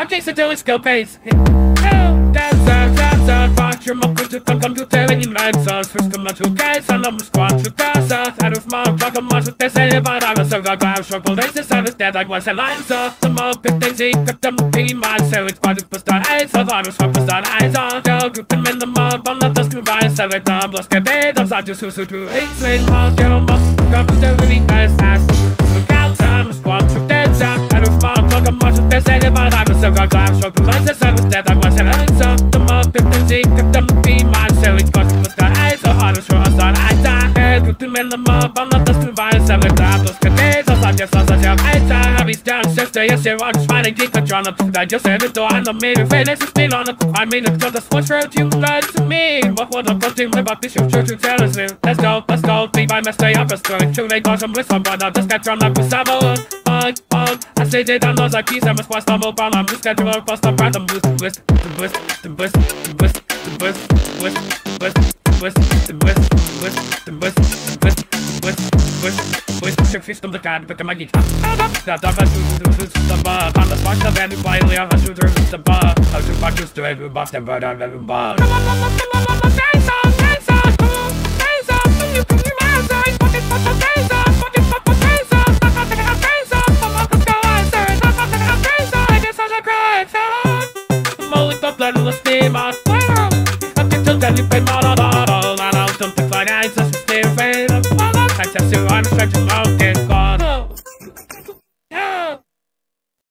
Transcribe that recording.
I'm Jason Lewis Gopez. Hello, dancer, dancer, my kutu kakamdu telling in line sans First come to guys, I love my squad to casa Out of my block, I'm also they say about I'm a god, I'm sure police is out dead like once a line saw The mob picked and cut them up my So it's part of the star eyes, I'm a was from star eyes on group. The mob, I'm not the I'm a susu to I'll get on really Bibliothek op de piemar Zo ik kost met de ijzer Alles voor ons dan ijzer Het doet hem helemaal van dat is toen waar Ze met dat ons genees Als dat je zoals als je op ijzer Heb iets down zuster Yes je wordt zwaar Ik dik dat je aan het Dat je ze weet door aan de meer Veel is een speel aan het I mean it's not a sports road You lie to me Wat wordt een kosting Met wat is je church You tell us Let's go, let's go Be by my stay up It's going to They got some bliss on brother This guy from the Gustavo on, on, I say they don't know, like peace, I'm a squash, stumble, but I'm just got to work, bust up, random, boost, whist the boost, the boost, the boost, the boost, boost, boost, boost, boost, boost, boost, boost, boost, boost, boost, boost, check fist om de kaart, pak hem niet. Dat dat was toen toen toen de bar, van de zwart dat ben ik bij quero os temas Attention that you pay more than all Around something finance as a stay fair Success you want to stretch a mountain.